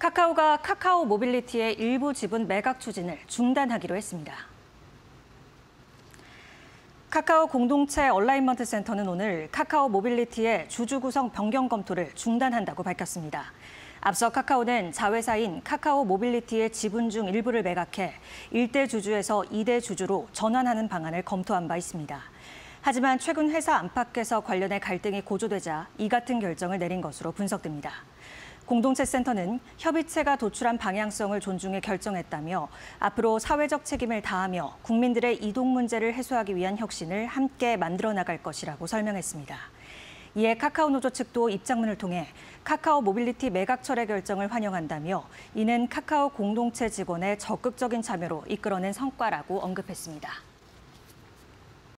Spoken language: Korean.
카카오가 카카오 모빌리티의 일부 지분 매각 추진을 중단하기로 했습니다. 카카오 공동체 alignment 센터는 오늘 카카오 모빌리티의 주주 구성 변경 검토를 중단한다고 밝혔습니다. 앞서 카카오는 자회사인 카카오 모빌리티의 지분 중 일부를 매각해 1대 주주에서 2대 주주로 전환하는 방안을 검토한 바 있습니다. 하지만 최근 회사 안팎에서 관련해 갈등이 고조되자 이 같은 결정을 내린 것으로 분석됩니다. 공동체 센터는 협의체가 도출한 방향성을 존중해 결정했다며 앞으로 사회적 책임을 다하며 국민들의 이동 문제를 해소하기 위한 혁신을 함께 만들어 나갈 것이라고 설명했습니다. 이에 카카오 노조 측도 입장문을 통해 카카오 모빌리티 매각 철회 결정을 환영한다며 이는 카카오 공동체 직원의 적극적인 참여로 이끌어낸 성과라고 언급했습니다.